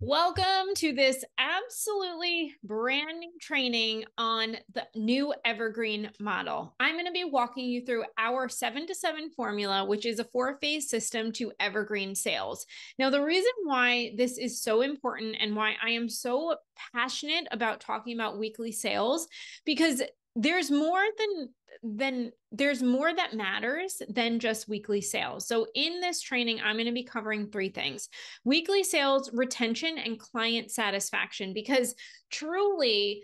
Welcome to this absolutely brand new training on the new Evergreen model. I'm going to be walking you through our seven to seven formula, which is a four phase system to Evergreen sales. Now, the reason why this is so important and why I am so passionate about talking about weekly sales, because there's more than than there's more that matters than just weekly sales. So in this training I'm going to be covering three things. Weekly sales, retention and client satisfaction because truly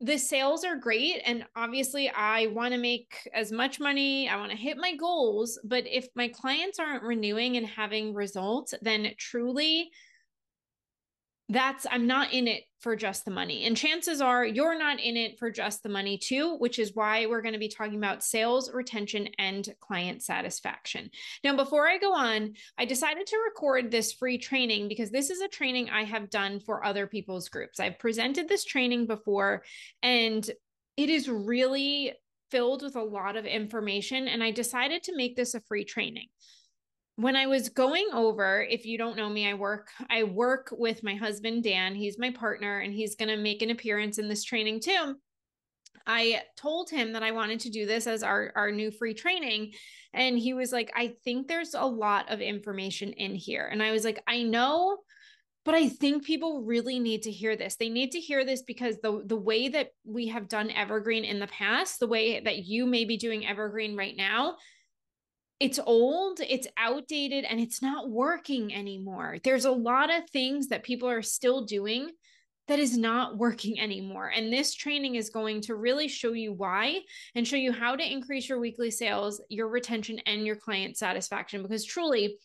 the sales are great and obviously I want to make as much money, I want to hit my goals, but if my clients aren't renewing and having results, then truly that's I'm not in it for just the money. And chances are you're not in it for just the money too, which is why we're going to be talking about sales, retention, and client satisfaction. Now, before I go on, I decided to record this free training because this is a training I have done for other people's groups. I've presented this training before and it is really filled with a lot of information. And I decided to make this a free training when I was going over, if you don't know me, I work I work with my husband Dan. He's my partner and he's going to make an appearance in this training too. I told him that I wanted to do this as our our new free training and he was like, "I think there's a lot of information in here." And I was like, "I know, but I think people really need to hear this. They need to hear this because the the way that we have done evergreen in the past, the way that you may be doing evergreen right now, it's old, it's outdated, and it's not working anymore. There's a lot of things that people are still doing that is not working anymore. And this training is going to really show you why and show you how to increase your weekly sales, your retention, and your client satisfaction. Because truly,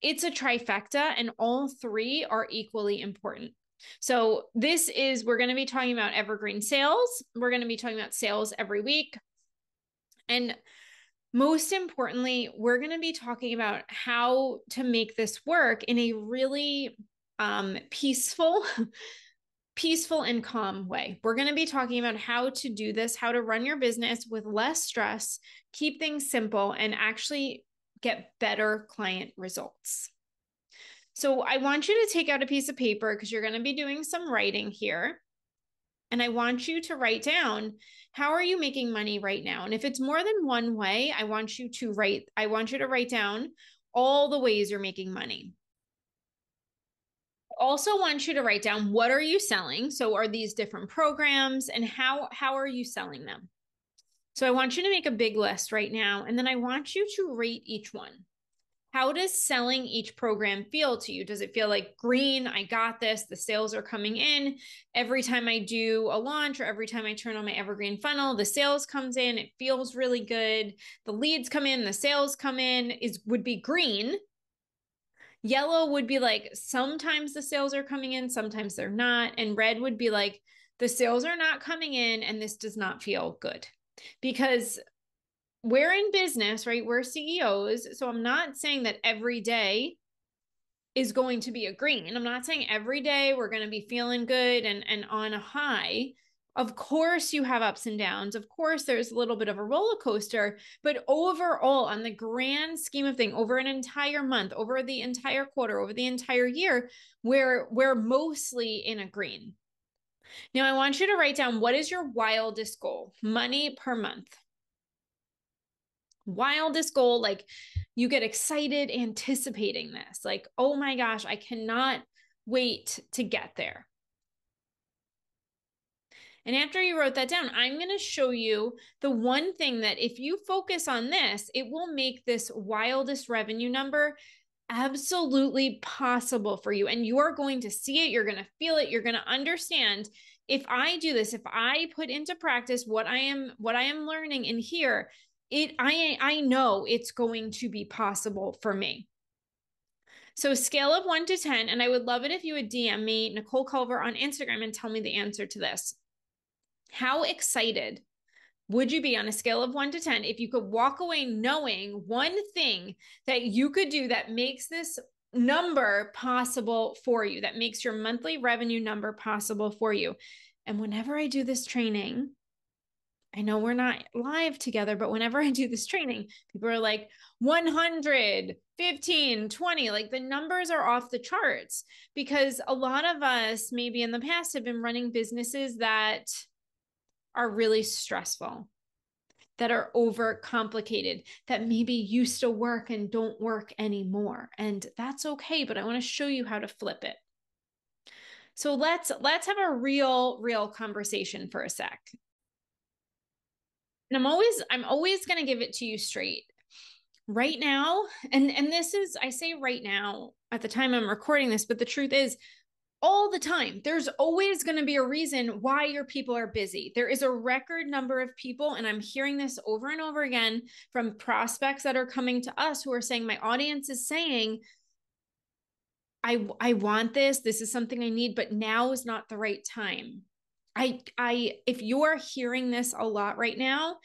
it's a trifecta, and all three are equally important. So, this is we're going to be talking about evergreen sales. We're going to be talking about sales every week. And most importantly, we're going to be talking about how to make this work in a really um, peaceful, peaceful and calm way. We're going to be talking about how to do this, how to run your business with less stress, keep things simple, and actually get better client results. So, I want you to take out a piece of paper because you're going to be doing some writing here. And I want you to write down how are you making money right now? And if it's more than one way, I want you to write, I want you to write down all the ways you're making money. Also want you to write down what are you selling? So are these different programs and how how are you selling them? So I want you to make a big list right now and then I want you to rate each one how does selling each program feel to you? Does it feel like green? I got this. The sales are coming in. Every time I do a launch or every time I turn on my evergreen funnel, the sales comes in. It feels really good. The leads come in, the sales come in is would be green. Yellow would be like sometimes the sales are coming in, sometimes they're not. And red would be like the sales are not coming in and this does not feel good. Because we're in business, right? We're CEOs. So I'm not saying that every day is going to be a green. And I'm not saying every day we're going to be feeling good and, and on a high. Of course, you have ups and downs. Of course, there's a little bit of a roller coaster, but overall, on the grand scheme of thing, over an entire month, over the entire quarter, over the entire year, we're we're mostly in a green. Now, I want you to write down what is your wildest goal, money per month wildest goal. Like you get excited anticipating this. Like, oh my gosh, I cannot wait to get there. And after you wrote that down, I'm going to show you the one thing that if you focus on this, it will make this wildest revenue number absolutely possible for you. And you are going to see it, you're going to feel it, you're going to understand if I do this, if I put into practice what I am what I am learning in here, it i i know it's going to be possible for me. So scale of 1 to 10 and i would love it if you would dm me nicole culver on instagram and tell me the answer to this. How excited would you be on a scale of 1 to 10 if you could walk away knowing one thing that you could do that makes this number possible for you that makes your monthly revenue number possible for you? And whenever i do this training I know we're not live together, but whenever I do this training, people are like 100, 15, 20, like the numbers are off the charts because a lot of us, maybe in the past, have been running businesses that are really stressful, that are over complicated, that maybe used to work and don't work anymore. And that's okay, but I want to show you how to flip it. So let's let's have a real real conversation for a sec. And I'm always I'm always going to give it to you straight. Right now and and this is i say right now at the time i'm recording this but the truth is all the time there's always going to be a reason why your people are busy. There is a record number of people and i'm hearing this over and over again from prospects that are coming to us who are saying my audience is saying i i want this. This is something i need but now is not the right time I I if you're hearing this a lot right now,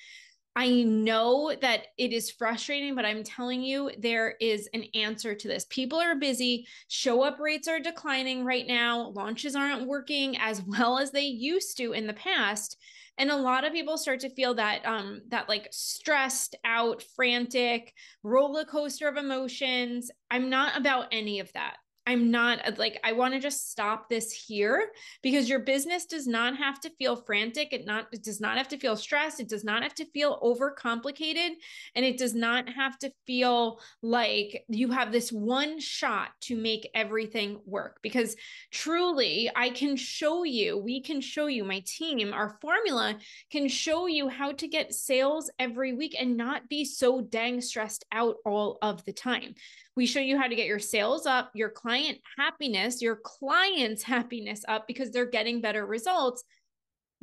I know that it is frustrating, but I'm telling you, there is an answer to this. People are busy, show up rates are declining right now, launches aren't working as well as they used to in the past. And a lot of people start to feel that um that like stressed out, frantic roller coaster of emotions. I'm not about any of that. I'm not uh, like I want to just stop this here because your business does not have to feel frantic. It not it does not have to feel stressed. It does not have to feel overcomplicated and it does not have to feel like you have this one shot to make everything work because truly I can show you, we can show you my team, our formula can show you how to get sales every week and not be so dang stressed out all of the time. We show you how to get your sales up, your client happiness, your clients' happiness up because they're getting better results,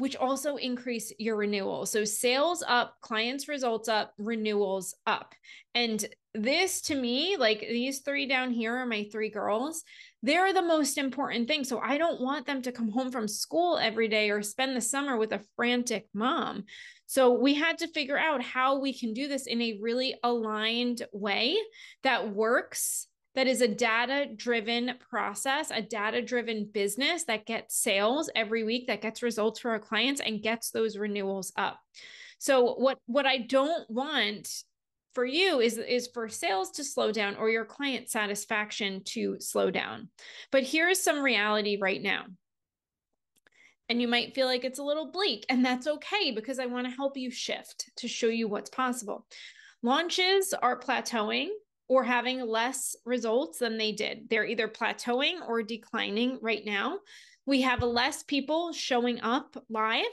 which also increase your renewal. So sales up, clients' results up, renewals up. And this to me, like these three down here are my three girls. They're the most important thing. So I don't want them to come home from school every day or spend the summer with a frantic mom. So we had to figure out how we can do this in a really aligned way that works that is a data driven process, a data driven business that gets sales every week, that gets results for our clients and gets those renewals up. So what what I don't want for you is is for sales to slow down or your client satisfaction to slow down. But here's some reality right now and you might feel like it's a little bleak and that's okay because i want to help you shift to show you what's possible launches are plateauing or having less results than they did. They're either plateauing or declining right now. We have less people showing up live.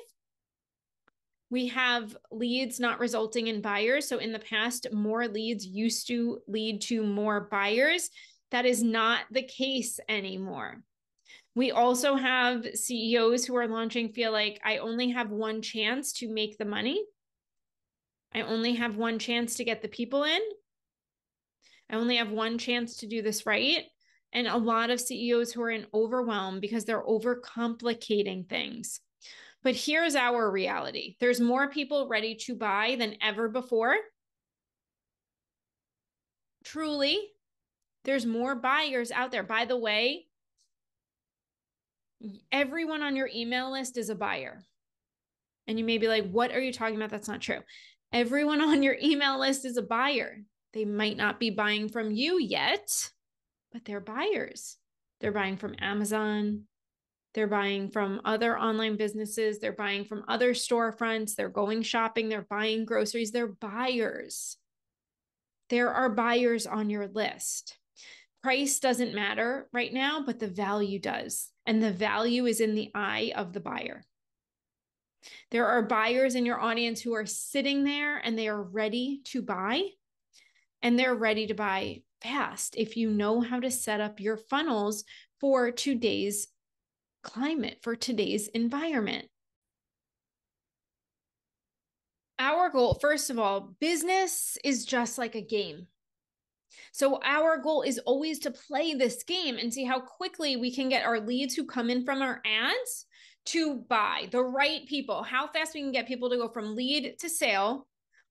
We have leads not resulting in buyers. So in the past more leads used to lead to more buyers. That is not the case anymore. We also have CEOs who are launching feel like I only have one chance to make the money. I only have one chance to get the people in. I only have one chance to do this right. And a lot of CEOs who are in overwhelm because they're overcomplicating things. But here's our reality there's more people ready to buy than ever before. Truly, there's more buyers out there. By the way, everyone on your email list is a buyer. And you may be like, what are you talking about? That's not true. Everyone on your email list is a buyer. They might not be buying from you yet, but they're buyers. They're buying from Amazon. They're buying from other online businesses. They're buying from other storefronts. They're going shopping. They're buying groceries. They're buyers. There are buyers on your list. Price doesn't matter right now, but the value does and the value is in the eye of the buyer. There are buyers in your audience who are sitting there and they are ready to buy, and they're ready to buy fast if you know how to set up your funnels for today's climate, for today's environment. Our goal, first of all, business is just like a game. So our goal is always to play this game and see how quickly we can get our leads who come in from our ads to buy the right people, how fast we can get people to go from lead to sale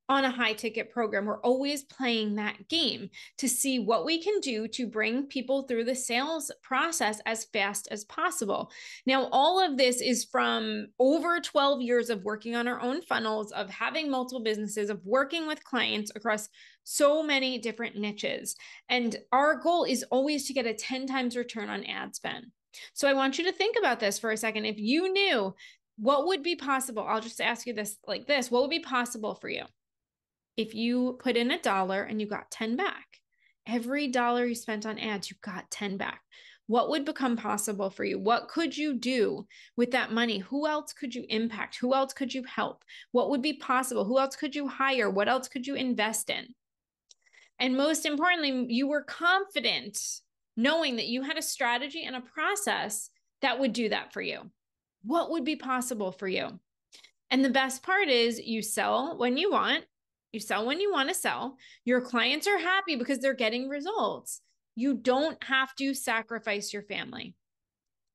on a high ticket program. We're always playing that game to see what we can do to bring people through the sales process as fast as possible. Now, all of this is from over 12 years of working on our own funnels, of having multiple businesses, of working with clients across so many different niches. And our goal is always to get a 10 times return on ad spend. So I want you to think about this for a second. If you knew what would be possible, I'll just ask you this like this what would be possible for you? If you put in a dollar and you got 10 back, every dollar you spent on ads, you got 10 back. What would become possible for you? What could you do with that money? Who else could you impact? Who else could you help? What would be possible? Who else could you hire? What else could you invest in? And most importantly, you were confident knowing that you had a strategy and a process that would do that for you. What would be possible for you? And the best part is you sell when you want, you sell when you want to sell. Your clients are happy because they're getting results. You don't have to sacrifice your family.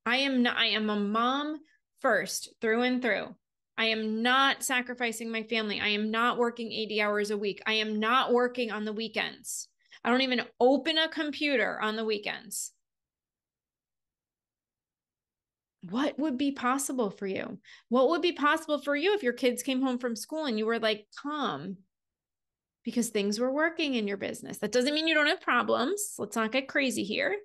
I am not, I am a mom first through and through. I am not sacrificing my family. I am not working 80 hours a week. I am not working on the weekends. I don't even open a computer on the weekends. What would be possible for you? What would be possible for you if your kids came home from school and you were like, "Come, because things were working in your business. That doesn't mean you don't have problems. Let's not get crazy here.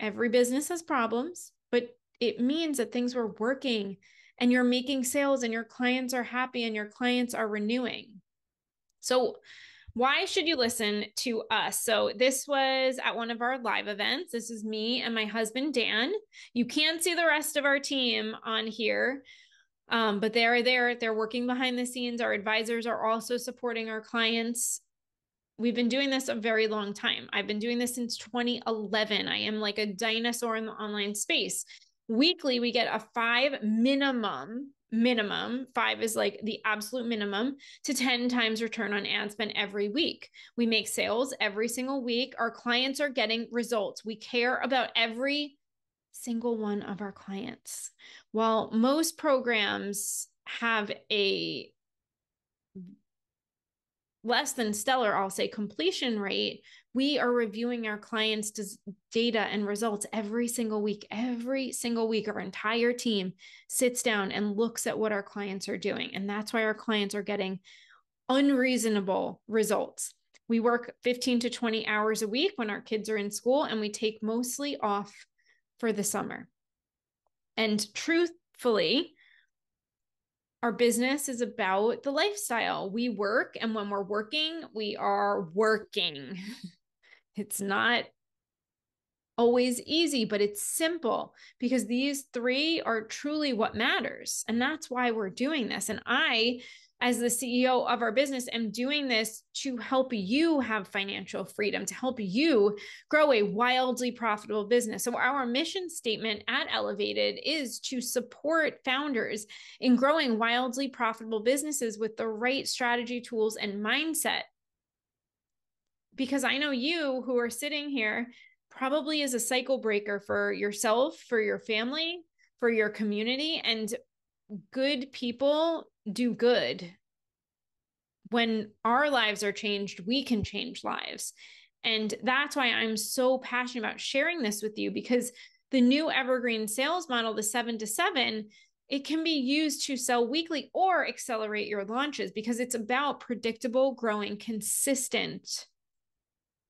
Every business has problems, but it means that things were working and you're making sales and your clients are happy and your clients are renewing. So, why should you listen to us? So, this was at one of our live events. This is me and my husband, Dan. You can't see the rest of our team on here. Um, but they're there, they're working behind the scenes. Our advisors are also supporting our clients. We've been doing this a very long time. I've been doing this since 2011. I am like a dinosaur in the online space. Weekly, we get a five minimum, minimum, five is like the absolute minimum to 10 times return on ad spend every week. We make sales every single week. Our clients are getting results. We care about every single one of our clients. While most programs have a less than stellar, I'll say, completion rate, we are reviewing our clients' data and results every single week. Every single week, our entire team sits down and looks at what our clients are doing. And that's why our clients are getting unreasonable results. We work 15 to 20 hours a week when our kids are in school, and we take mostly off for the summer. And truthfully, our business is about the lifestyle. We work, and when we're working, we are working. it's not always easy, but it's simple because these three are truly what matters. And that's why we're doing this. And I as the CEO of our business am doing this to help you have financial freedom, to help you grow a wildly profitable business. So, our mission statement at Elevated is to support founders in growing wildly profitable businesses with the right strategy, tools, and mindset. Because I know you who are sitting here probably is a cycle breaker for yourself, for your family, for your community. And good people do good. When our lives are changed, we can change lives. And that's why I'm so passionate about sharing this with you because the new evergreen sales model, the seven to seven, it can be used to sell weekly or accelerate your launches because it's about predictable, growing, consistent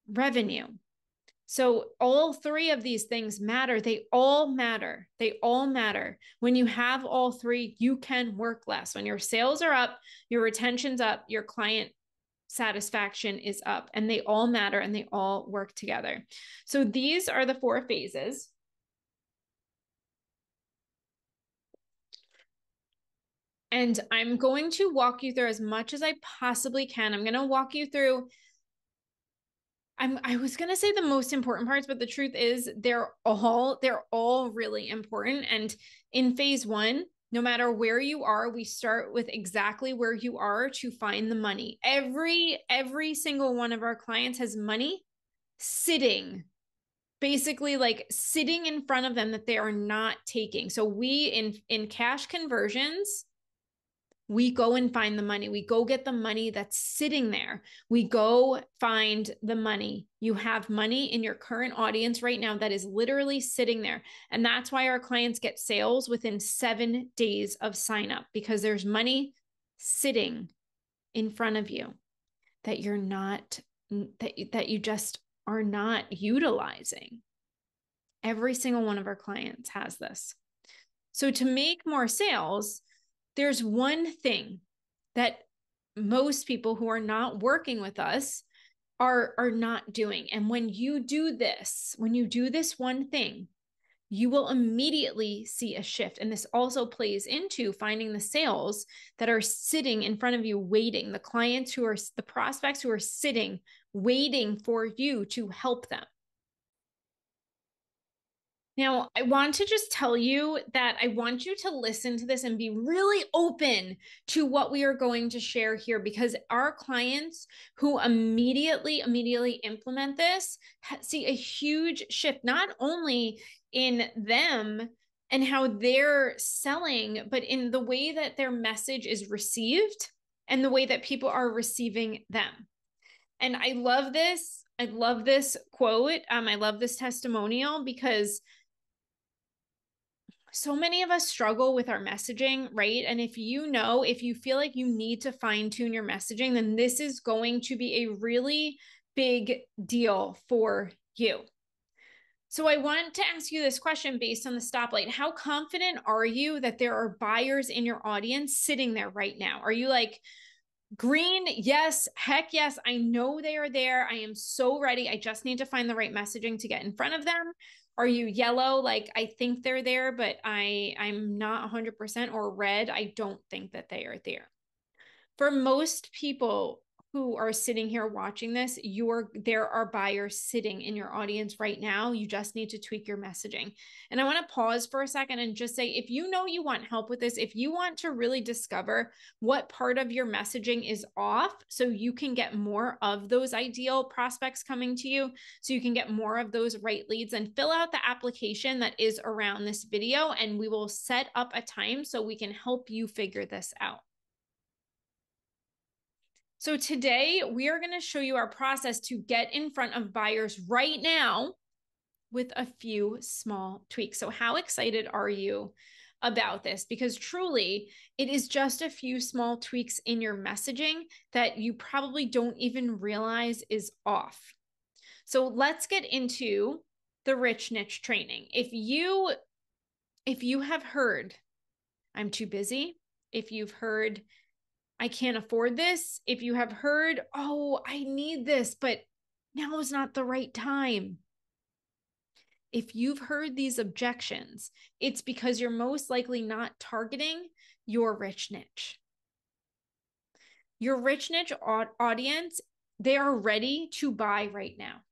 revenue. So, all three of these things matter. They all matter. They all matter. When you have all three, you can work less. When your sales are up, your retention's up, your client satisfaction is up, and they all matter and they all work together. So, these are the four phases. And I'm going to walk you through as much as I possibly can. I'm going to walk you through I'm I was going to say the most important parts but the truth is they're all they're all really important. And in phase 1 no matter where you are we start with exactly where you are to find the money. Every every single one of our clients has money sitting basically like sitting in front of them that they are not taking. So we in in cash conversions we go and find the money. We go get the money that's sitting there. We go find the money. You have money in your current audience right now that is literally sitting there. And that's why our clients get sales within seven days of sign up because there's money sitting in front of you that you're not, that, that you just are not utilizing. Every single one of our clients has this. So to make more sales, there's one thing that most people who are not working with us are are not doing. And when you do this when you do this one thing you will immediately see a shift. And this also plays into finding the sales that are sitting in front of you waiting the clients who are the prospects who are sitting waiting for you to help them now, I want to just tell you that I want you to listen to this and be really open to what we are going to share here because our clients who immediately, immediately implement this see a huge shift, not only in them and how they're selling, but in the way that their message is received and the way that people are receiving them. And I love this. I love this quote. Um, I love this testimonial because so many of us struggle with our messaging, right? And if you know, if you feel like you need to fine tune your messaging, then this is going to be a really big deal for you. So I want to ask you this question based on the stoplight. How confident are you that there are buyers in your audience sitting there right now? Are you like, green, yes, heck yes, I know they are there. I am so ready. I just need to find the right messaging to get in front of them are you yellow? Like i think they're there but i i'm not 100% or red. I don't think that they are there. For most people who are sitting here watching this, you're there are buyers sitting in your audience right now. You just need to tweak your messaging. And I want to pause for a second and just say if you know you want help with this, if you want to really discover what part of your messaging is off so you can get more of those ideal prospects coming to you, so you can get more of those right leads and fill out the application that is around this video and we will set up a time so we can help you figure this out. So today we are going to show you our process to get in front of buyers right now with a few small tweaks. So how excited are you about this? Because truly it is just a few small tweaks in your messaging that you probably don't even realize is off. So let's get into the rich niche training. If you if you have heard I'm too busy, if you've heard I can't afford this. If you have heard, oh, I need this, but now is not the right time. If you've heard these objections, it's because you're most likely not targeting your rich niche. Your rich niche audience, they are ready to buy right now.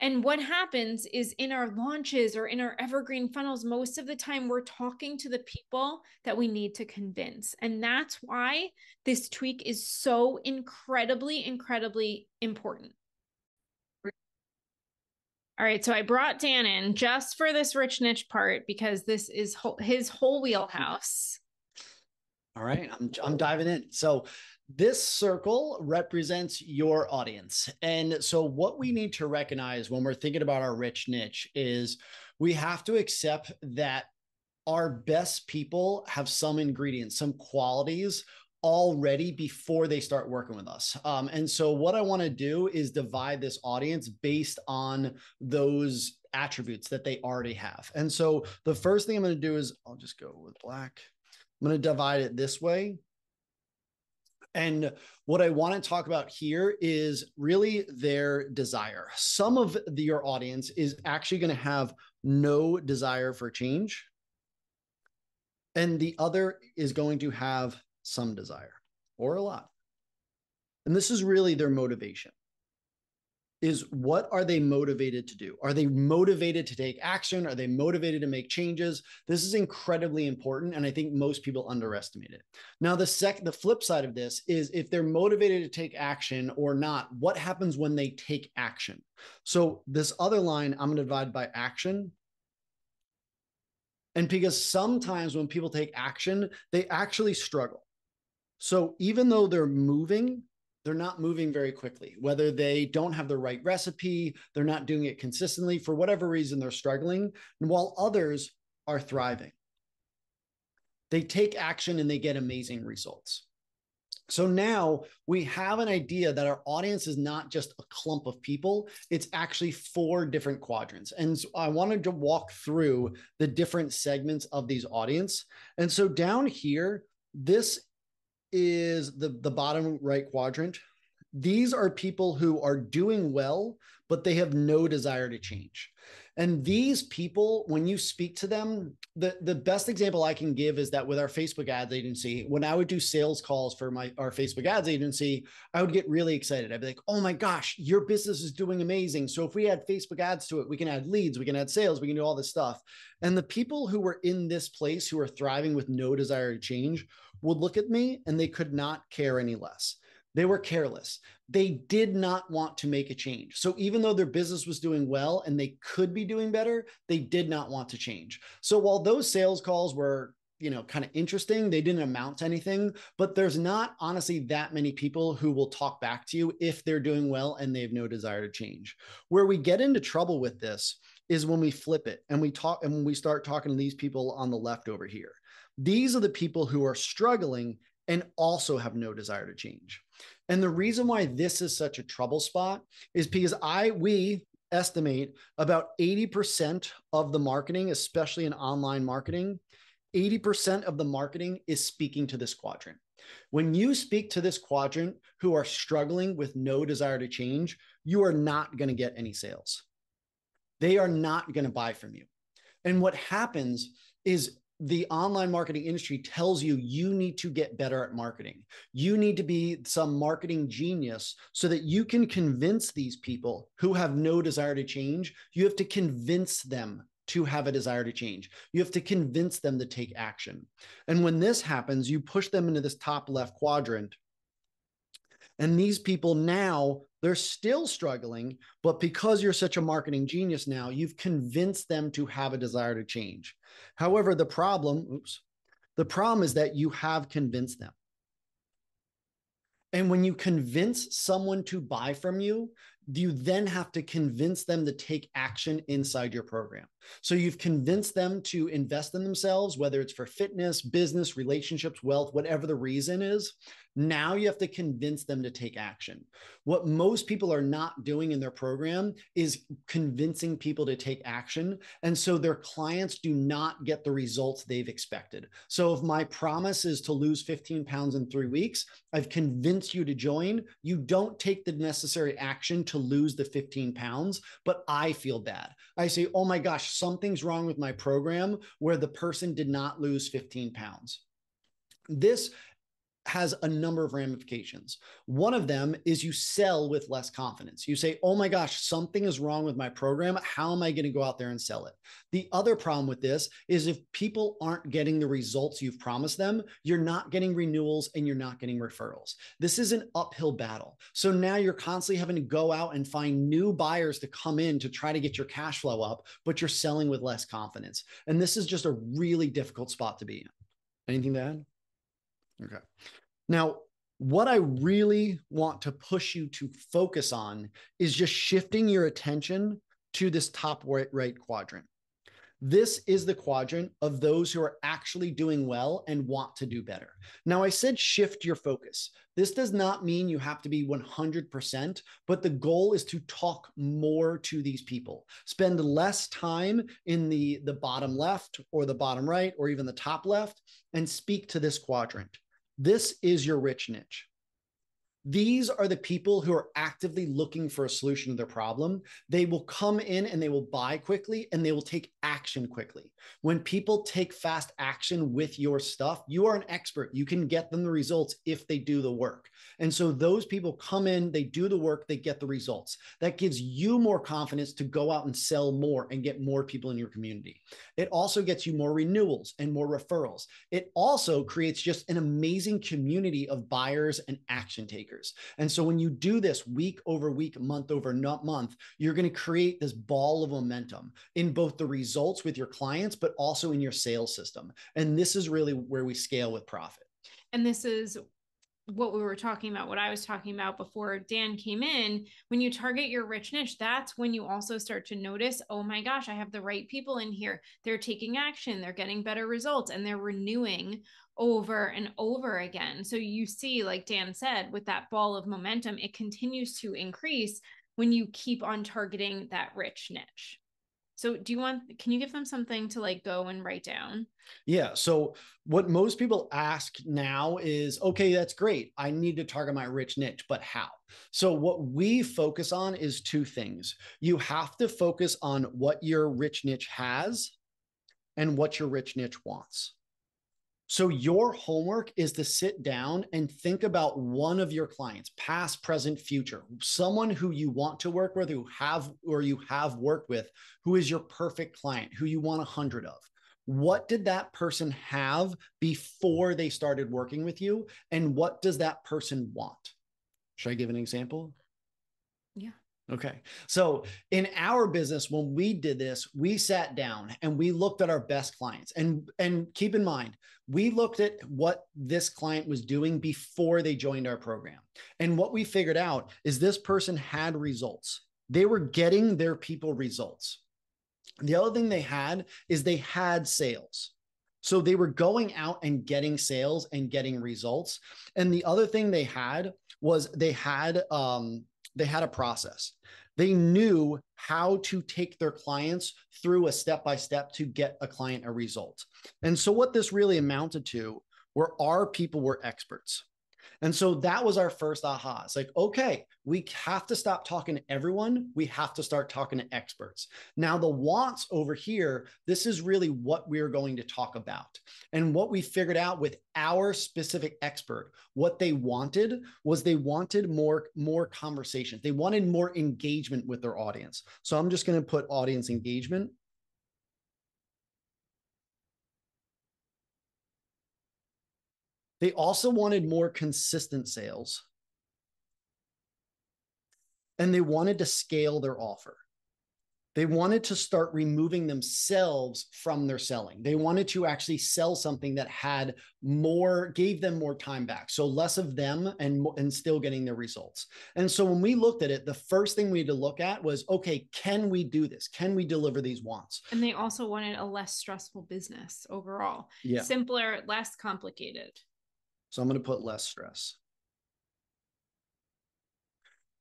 And what happens is in our launches or in our evergreen funnels, most of the time we're talking to the people that we need to convince. And that's why this tweak is so incredibly, incredibly important. All right, so I brought Dan in just for this rich niche part because this is his whole wheelhouse. All right, I'm I'm diving in. So this circle represents your audience. And so, what we need to recognize when we're thinking about our rich niche is we have to accept that our best people have some ingredients, some qualities already before they start working with us. Um, and so, what I want to do is divide this audience based on those attributes that they already have. And so, the first thing I'm going to do is I'll just go with black. I'm going to divide it this way. And what I want to talk about here is really their desire. Some of the, your audience is actually going to have no desire for change, and the other is going to have some desire or a lot. And this is really their motivation is what are they motivated to do? Are they motivated to take action? Are they motivated to make changes? This is incredibly important and I think most people underestimate it. Now the sec the flip side of this is if they're motivated to take action or not, what happens when they take action? So this other line I'm going to divide by action And because sometimes when people take action, they actually struggle. So even though they're moving, they're not moving very quickly. Whether they don't have the right recipe, they're not doing it consistently, for whatever reason, they're struggling. And while others are thriving, they take action and they get amazing results. So now we have an idea that our audience is not just a clump of people, it's actually four different quadrants. And so I wanted to walk through the different segments of these audience. And so down here, this is the, the bottom right quadrant. These are people who are doing well, but they have no desire to change. And these people, when you speak to them, the, the best example I can give is that with our Facebook ads agency, when I would do sales calls for my our Facebook ads agency, I would get really excited. I'd be like, oh my gosh, your business is doing amazing. So if we add Facebook ads to it, we can add leads, we can add sales, we can do all this stuff. And the people who were in this place who are thriving with no desire to change would look at me and they could not care any less. They were careless. They did not want to make a change. So even though their business was doing well and they could be doing better, they did not want to change. So while those sales calls were you know kind of interesting they didn't amount to anything but there's not honestly that many people who will talk back to you if they're doing well and they have no desire to change where we get into trouble with this is when we flip it and we talk and when we start talking to these people on the left over here these are the people who are struggling and also have no desire to change. And the reason why this is such a trouble spot is because I, we estimate about 80% of the marketing, especially in online marketing, 80% of the marketing is speaking to this quadrant. When you speak to this quadrant who are struggling with no desire to change, you are not going to get any sales. They are not going to buy from you. And what happens is the online marketing industry tells you you need to get better at marketing. You need to be some marketing genius so that you can convince these people who have no desire to change. You have to convince them to have a desire to change. You have to convince them to take action. And when this happens, you push them into this top left quadrant. And these people now, they're still struggling, but because you're such a marketing genius now, you've convinced them to have a desire to change. However, the problem, oops, the problem is that you have convinced them. And when you convince someone to buy from you, do you then have to convince them to take action inside your program. So you've convinced them to invest in themselves, whether it's for fitness, business, relationships, wealth, whatever the reason is. Now you have to convince them to take action. What most people are not doing in their program is convincing people to take action. And so their clients do not get the results they've expected. So if my promise is to lose 15 pounds in three weeks, I've convinced you to join. You don't take the necessary action to lose the 15 pounds, but I feel bad. I say, oh my gosh, something's wrong with my program where the person did not lose 15 pounds. This has a number of ramifications. One of them is you sell with less confidence. You say, oh my gosh, something is wrong with my program. How am I going to go out there and sell it? The other problem with this is if people aren't getting the results you've promised them, you're not getting renewals and you're not getting referrals. This is an uphill battle. So now you're constantly having to go out and find new buyers to come in to try to get your cash flow up, but you're selling with less confidence. And this is just a really difficult spot to be in. Anything to add? Okay. Now, what I really want to push you to focus on is just shifting your attention to this top right, right quadrant. This is the quadrant of those who are actually doing well and want to do better. Now, I said shift your focus. This does not mean you have to be 100%, but the goal is to talk more to these people. Spend less time in the, the bottom left or the bottom right or even the top left and speak to this quadrant. This is your rich niche. These are the people who are actively looking for a solution to their problem. They will come in and they will buy quickly and they will take action quickly. When people take fast action with your stuff, you are an expert. You can get them the results if they do the work. And so those people come in, they do the work, they get the results. That gives you more confidence to go out and sell more and get more people in your community. It also gets you more renewals and more referrals. It also creates just an amazing community of buyers and action takers. And so when you do this week over week, month over month, you're going to create this ball of momentum in both the results with your clients, but also in your sales system. And this is really where we scale with profit. And this is what we were talking about, what I was talking about before Dan came in, when you target your rich niche, that's when you also start to notice, oh my gosh, I have the right people in here. They're taking action, they're getting better results, and they're renewing over and over again. So you see, like Dan said, with that ball of momentum, it continues to increase when you keep on targeting that rich niche. So do you want can you give them something to like go and write down? Yeah. So what most people ask now is okay, that's great. I need to target my rich niche, but how? So what we focus on is two things. You have to focus on what your rich niche has and what your rich niche wants. So your homework is to sit down and think about one of your clients, past, present, future, someone who you want to work with, who have or you have worked with, who is your perfect client, who you want a hundred of. What did that person have before they started working with you? And what does that person want? Should I give an example? Okay. So in our business, when we did this, we sat down and we looked at our best clients. And, and keep in mind, we looked at what this client was doing before they joined our program. And what we figured out is this person had results. They were getting their people results. The other thing they had is they had sales. So they were going out and getting sales and getting results. And the other thing they had was they had um, they had a process. They knew how to take their clients through a step by step to get a client a result. And so, what this really amounted to were our people were experts. And so that was our first aha. It's like, okay, we have to stop talking to everyone. We have to start talking to experts. Now, the wants over here, this is really what we're going to talk about. And what we figured out with our specific expert, what they wanted was they wanted more, more conversation. They wanted more engagement with their audience. So I'm just going to put audience engagement. They also wanted more consistent sales. And they wanted to scale their offer. They wanted to start removing themselves from their selling. They wanted to actually sell something that had more, gave them more time back. So less of them and, and still getting their results. And so when we looked at it, the first thing we had to look at was okay, can we do this? Can we deliver these wants? And they also wanted a less stressful business overall. Yeah. Simpler, less complicated. So I'm going to put less stress.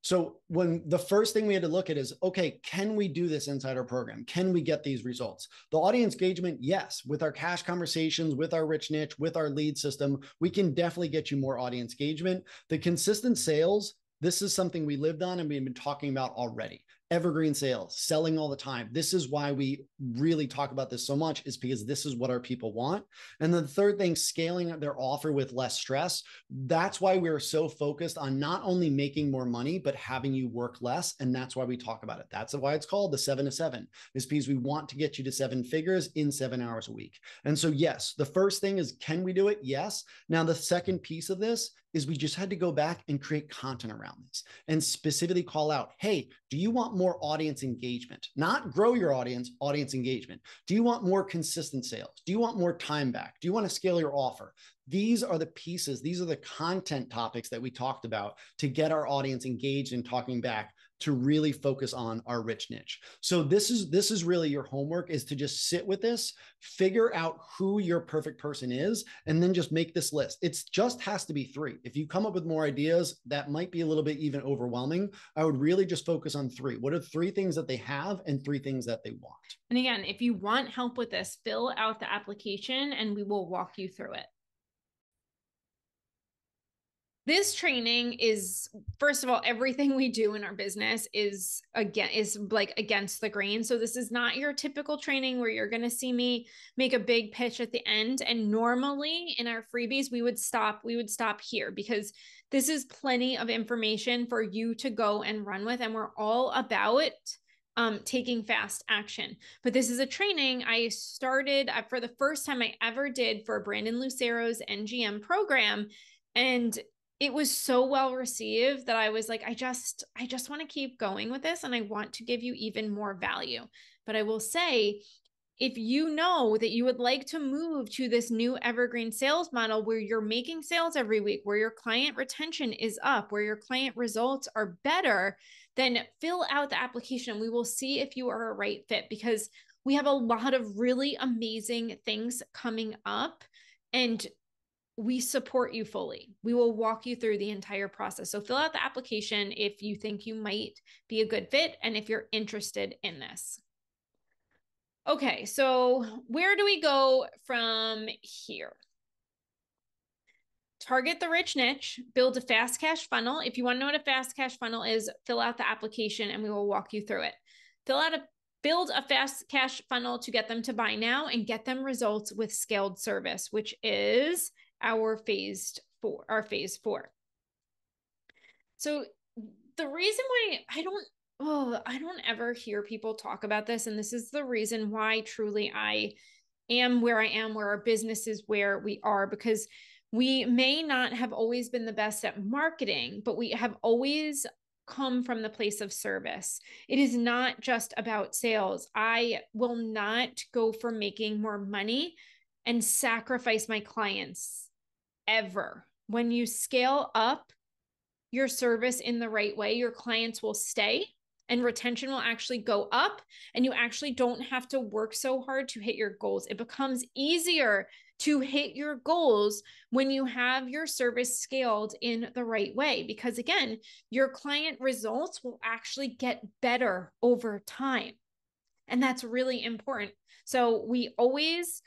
So when the first thing we had to look at is, okay, can we do this inside our program? Can we get these results? The audience engagement, yes, with our cash conversations, with our rich niche, with our lead system, we can definitely get you more audience engagement. The consistent sales, this is something we lived on and we've been talking about already evergreen sales, selling all the time. This is why we really talk about this so much, is because this is what our people want. And then the third thing, scaling their offer with less stress. That's why we're so focused on not only making more money, but having you work less. And that's why we talk about it. That's why it's called the seven to seven, is because we want to get you to seven figures in seven hours a week. And so, yes, the first thing is, can we do it? Yes. Now, the second piece of this is we just had to go back and create content around this and specifically call out, hey, do you want more audience engagement? Not grow your audience, audience engagement. Do you want more consistent sales? Do you want more time back? Do you want to scale your offer? These are the pieces, these are the content topics that we talked about to get our audience engaged and talking back to really focus on our rich niche. So this is this is really your homework is to just sit with this, figure out who your perfect person is and then just make this list. It just has to be 3. If you come up with more ideas that might be a little bit even overwhelming, I would really just focus on 3. What are 3 things that they have and 3 things that they want? And again, if you want help with this, fill out the application and we will walk you through it this training is first of all everything we do in our business is again is like against the grain so this is not your typical training where you're going to see me make a big pitch at the end and normally in our freebies we would stop we would stop here because this is plenty of information for you to go and run with and we're all about um, taking fast action. But this is a training I started uh, for the first time I ever did for Brandon Lucero's NGM program. And it was so well received that I was like, I just, I just want to keep going with this and I want to give you even more value. But I will say, if you know that you would like to move to this new evergreen sales model where you're making sales every week, where your client retention is up, where your client results are better, then fill out the application. And we will see if you are a right fit because we have a lot of really amazing things coming up and we support you fully. We will walk you through the entire process. So fill out the application if you think you might be a good fit and if you're interested in this. Okay, so where do we go from here? Target the rich niche, build a fast cash funnel. If you want to know what a fast cash funnel is, fill out the application and we will walk you through it. Fill out a build a fast cash funnel to get them to buy now and get them results with scaled service, which is our phased four, our phase four. So the reason why I don't oh, I don't ever hear people talk about this. And this is the reason why truly I am where I am, where our business is where we are, because we may not have always been the best at marketing, but we have always come from the place of service. It is not just about sales. I will not go for making more money and sacrifice my clients ever. When you scale up your service in the right way, your clients will stay and retention will actually go up and you actually don't have to work so hard to hit your goals. It becomes easier to hit your goals when you have your service scaled in the right way because again, your client results will actually get better over time. And that's really important. So we always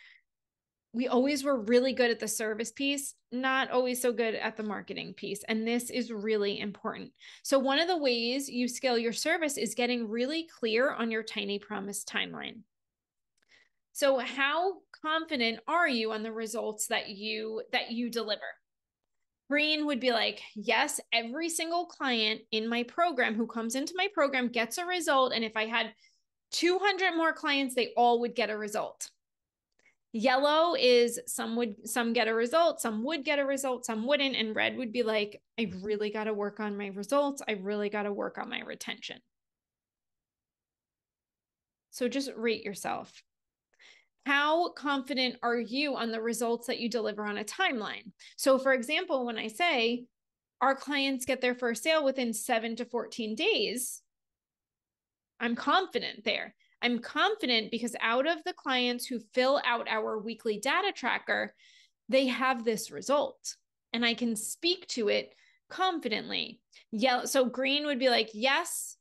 we always were really good at the service piece, not always so good at the marketing piece. And this is really important. So, one of the ways you scale your service is getting really clear on your tiny promise timeline. So, how confident are you on the results that you that you deliver? Green would be like, yes, every single client in my program who comes into my program gets a result. And if I had 200 more clients, they all would get a result. Yellow is some would some get a result, some would get a result, some wouldn't. And red would be like, I really got to work on my results. I really got to work on my retention. So just rate yourself. How confident are you on the results that you deliver on a timeline? So, for example, when I say our clients get their first sale within seven to 14 days, I'm confident there. I'm confident because out of the clients who fill out our weekly data tracker, they have this result and I can speak to it confidently. Yeah. So green would be like, yes,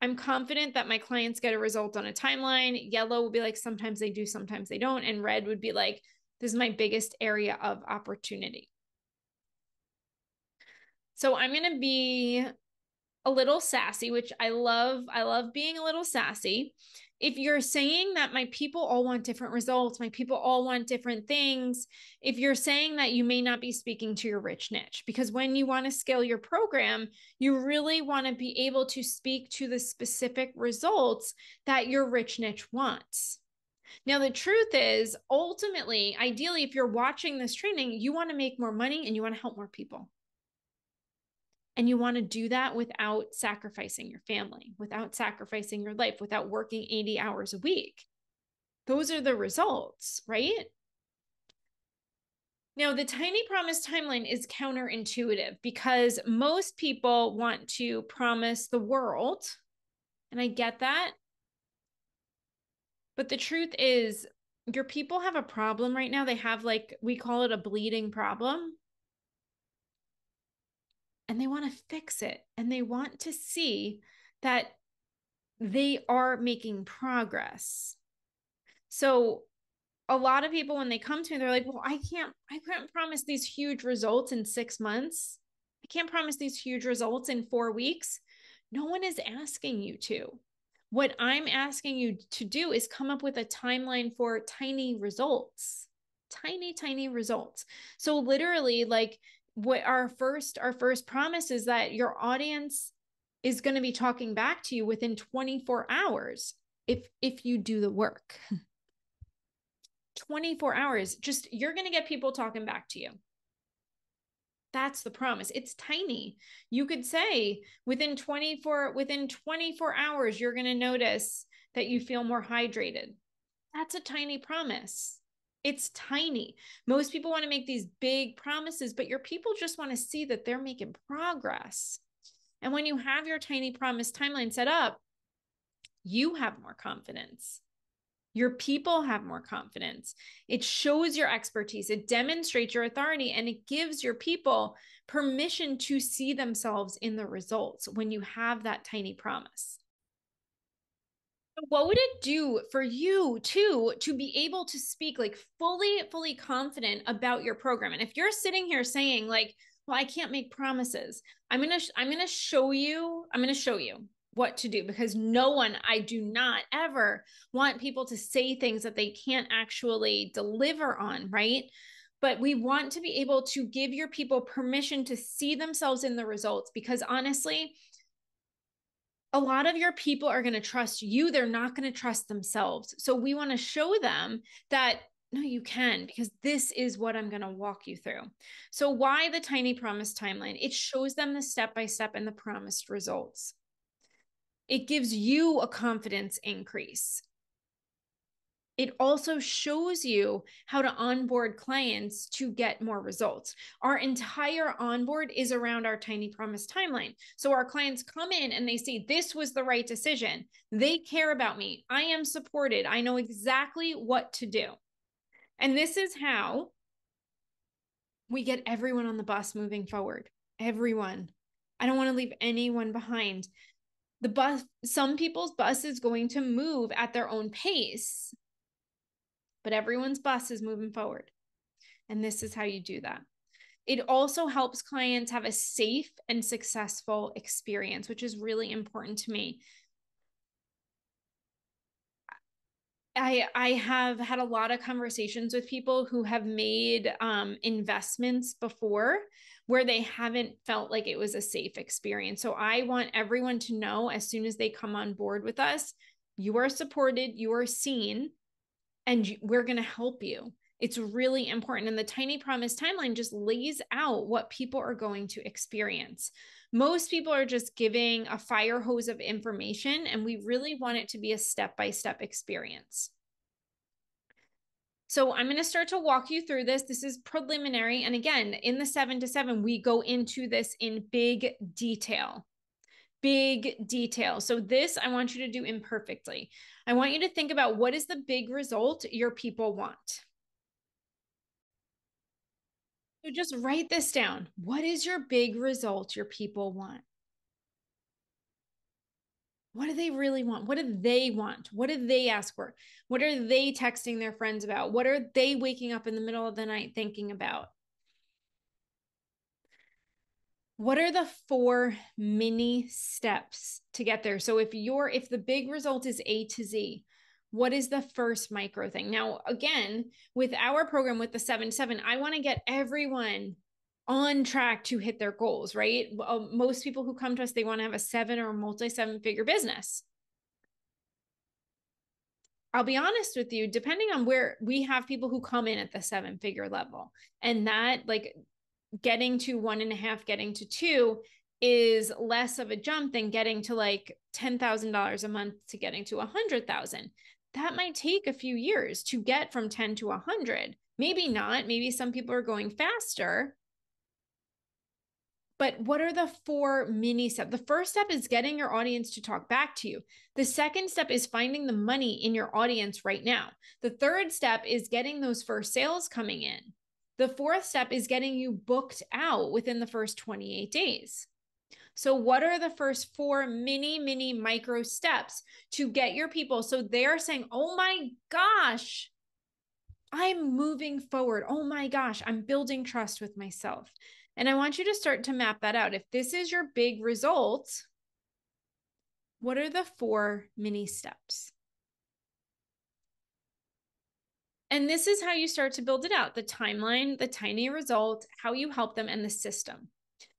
I'm confident that my clients get a result on a timeline. Yellow would be like, sometimes they do, sometimes they don't. And red would be like, this is my biggest area of opportunity. So I'm going to be a little sassy, which I love. I love being a little sassy if you're saying that my people all want different results, my people all want different things, if you're saying that you may not be speaking to your rich niche, because when you want to scale your program, you really want to be able to speak to the specific results that your rich niche wants. Now, the truth is, ultimately, ideally, if you're watching this training, you want to make more money and you want to help more people. And you want to do that without sacrificing your family, without sacrificing your life, without working 80 hours a week. Those are the results, right? Now, the tiny promise timeline is counterintuitive because most people want to promise the world. And I get that. But the truth is, your people have a problem right now. They have, like, we call it a bleeding problem and they want to fix it and they want to see that they are making progress. So a lot of people when they come to me they're like, "Well, I can't I can't promise these huge results in 6 months. I can't promise these huge results in 4 weeks." No one is asking you to. What I'm asking you to do is come up with a timeline for tiny results. Tiny tiny results. So literally like what our first our first promise is that your audience is going to be talking back to you within 24 hours if if you do the work 24 hours just you're going to get people talking back to you That's the promise. It's tiny. You could say within 24 within 24 hours you're going to notice that you feel more hydrated. That's a tiny promise. It's tiny. Most people want to make these big promises, but your people just want to see that they're making progress. And when you have your tiny promise timeline set up, you have more confidence. Your people have more confidence. It shows your expertise, it demonstrates your authority, and it gives your people permission to see themselves in the results when you have that tiny promise. What would it do for you too to be able to speak like fully, fully confident about your program? And if you're sitting here saying, like, well, I can't make promises, I'm gonna, I'm gonna show you, I'm gonna show you what to do because no one, I do not ever want people to say things that they can't actually deliver on, right? But we want to be able to give your people permission to see themselves in the results because honestly, a lot of your people are going to trust you. They're not going to trust themselves. So we want to show them that no, you can, because this is what I'm going to walk you through. So, why the tiny promise timeline? It shows them the step by step and the promised results it gives you a confidence increase. It also shows you how to onboard clients to get more results. Our entire onboard is around our tiny promise timeline. So our clients come in and they see this was the right decision. They care about me. I am supported. I know exactly what to do. And this is how we get everyone on the bus moving forward. Everyone. I don't want to leave anyone behind the bus some people's bus is going to move at their own pace but everyone's bus is moving forward. And this is how you do that. It also helps clients have a safe and successful experience which is really important to me. I I have had a lot of conversations with people who have made um, investments before where they haven't felt like it was a safe experience. So I want everyone to know as soon as they come on board with us, you are supported, you are seen, and we're going to help you. It's really important. And the Tiny Promise timeline just lays out what people are going to experience. Most people are just giving a fire hose of information, and we really want it to be a step by step experience. So I'm going to start to walk you through this. This is preliminary. And again, in the seven to seven, we go into this in big detail. Big detail. So, this I want you to do imperfectly. I want you to think about what is the big result your people want. So, just write this down. What is your big result your people want? What do they really want? What do they want? What do they ask for? What are they texting their friends about? What are they waking up in the middle of the night thinking about? What are the four mini steps to get there? So if you're if the big result is A to Z, what is the first micro thing? Now, again, with our program with the 7 7, I want to get everyone on track to hit their goals, right? Most people who come to us, they want to have a seven or multi seven figure business. I'll be honest with you, depending on where we have people who come in at the seven figure level, and that like getting to one and a half, getting to two is less of a jump than getting to like $10,000 a month to getting to a hundred thousand. That might take a few years to get from 10 to a hundred. Maybe not. Maybe some people are going faster, but what are the four mini steps? The first step is getting your audience to talk back to you. The second step is finding the money in your audience right now. The third step is getting those first sales coming in. The fourth step is getting you booked out within the first 28 days. So, what are the first four mini, mini micro steps to get your people? So they're saying, oh my gosh, I'm moving forward. Oh my gosh, I'm building trust with myself. And I want you to start to map that out. If this is your big result, what are the four mini steps? And this is how you start to build it out the timeline, the tiny result, how you help them, and the system.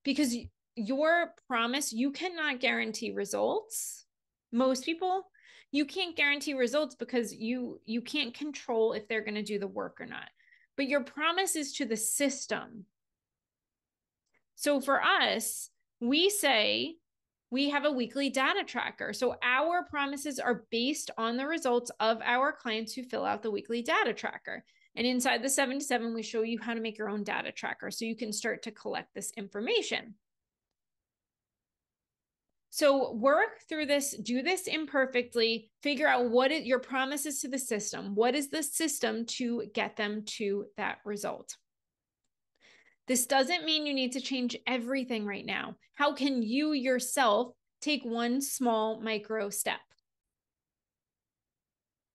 Because your promise, you cannot guarantee results. Most people, you can't guarantee results because you you can't control if they're going to do the work or not. But your promise is to the system So for us, we say we have a weekly data tracker. So our promises are based on the results of our clients who fill out the weekly data tracker. And inside the 7 to 7, we show you how to make your own data tracker so you can start to collect this information. So work through this, do this imperfectly, figure out what your promises to the system. What is the system to get them to that result? This doesn't mean you need to change everything right now. How can you yourself take one small micro step?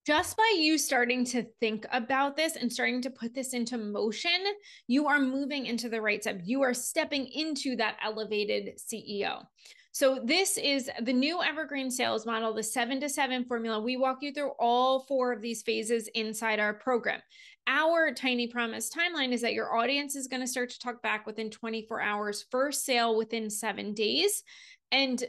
Just by you starting to think about this and starting to put this into motion, you are moving into the right step. You are stepping into that elevated CEO. So, this is the new evergreen sales model, the seven to seven formula. We walk you through all four of these phases inside our program our tiny promise timeline is that your audience is going to start to talk back within 24 hours, first sale within seven days. And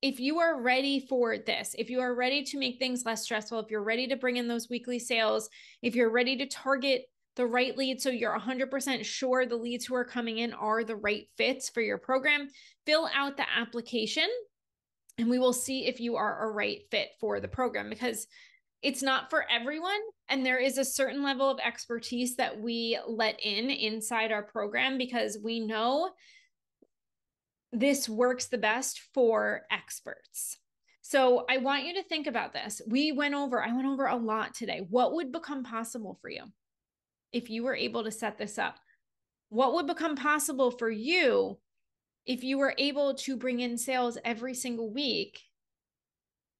if you are ready for this, if you are ready to make things less stressful, if you're ready to bring in those weekly sales, if you're ready to target the right leads so you're 100% sure the leads who are coming in are the right fits for your program, fill out the application and we will see if you are a right fit for the program because it's not for everyone and there is a certain level of expertise that we let in inside our program because we know this works the best for experts. So i want you to think about this. We went over i went over a lot today. What would become possible for you if you were able to set this up? What would become possible for you if you were able to bring in sales every single week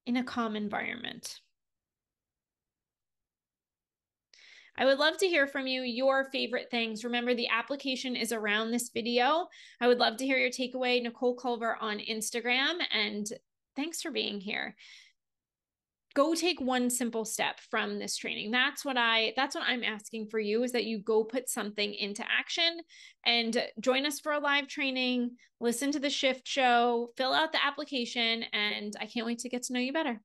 in a calm environment I would love to hear from you your favorite things. Remember, the application is around this video. I would love to hear your takeaway, Nicole Culver on Instagram. And thanks for being here. Go take one simple step from this training. That's what I that's what I'm asking for you is that you go put something into action and join us for a live training, listen to the shift show, fill out the application and I can't wait to get to know you better.